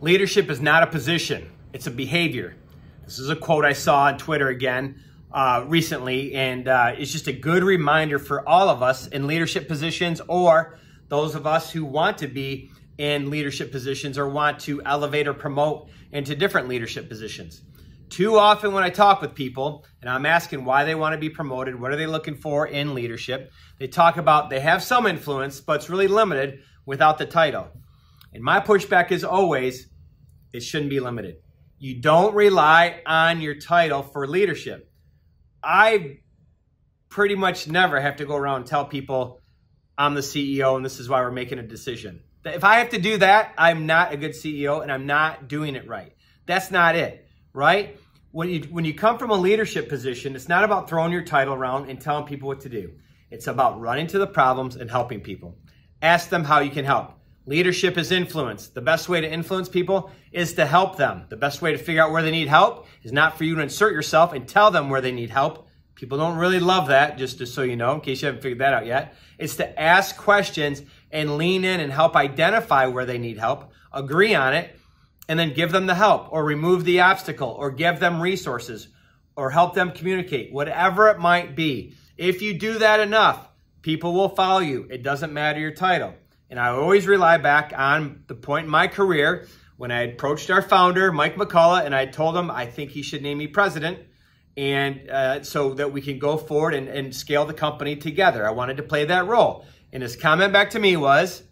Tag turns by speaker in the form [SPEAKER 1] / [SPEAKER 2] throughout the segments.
[SPEAKER 1] Leadership is not a position, it's a behavior. This is a quote I saw on Twitter again uh, recently, and uh, it's just a good reminder for all of us in leadership positions or those of us who want to be in leadership positions or want to elevate or promote into different leadership positions. Too often when I talk with people and I'm asking why they want to be promoted, what are they looking for in leadership, they talk about they have some influence, but it's really limited without the title. And my pushback is always, it shouldn't be limited. You don't rely on your title for leadership. I pretty much never have to go around and tell people I'm the CEO and this is why we're making a decision. If I have to do that, I'm not a good CEO and I'm not doing it right. That's not it right? When you, when you come from a leadership position, it's not about throwing your title around and telling people what to do. It's about running to the problems and helping people. Ask them how you can help. Leadership is influence. The best way to influence people is to help them. The best way to figure out where they need help is not for you to insert yourself and tell them where they need help. People don't really love that, just, just so you know, in case you haven't figured that out yet. It's to ask questions and lean in and help identify where they need help, agree on it, and then give them the help or remove the obstacle or give them resources or help them communicate, whatever it might be. If you do that enough, people will follow you. It doesn't matter your title. And I always rely back on the point in my career when I approached our founder, Mike McCullough, and I told him I think he should name me president. And uh, so that we can go forward and, and scale the company together. I wanted to play that role. And his comment back to me was,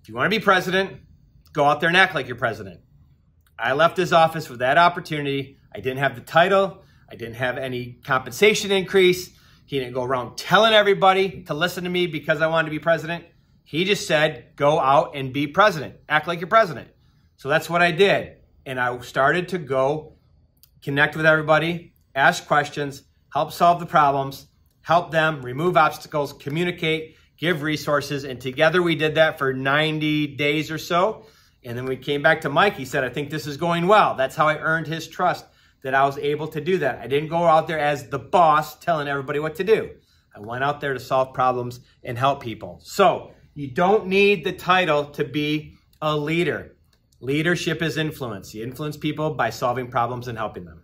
[SPEAKER 1] if you want to be president, go out there and act like you're president. I left his office with that opportunity. I didn't have the title. I didn't have any compensation increase. He didn't go around telling everybody to listen to me because I wanted to be president. He just said, go out and be president. Act like you're president. So that's what I did. And I started to go connect with everybody, ask questions, help solve the problems, help them, remove obstacles, communicate, give resources. And together we did that for 90 days or so. And then we came back to Mike. He said, I think this is going well. That's how I earned his trust that I was able to do that. I didn't go out there as the boss telling everybody what to do. I went out there to solve problems and help people. So you don't need the title to be a leader. Leadership is influence. You influence people by solving problems and helping them.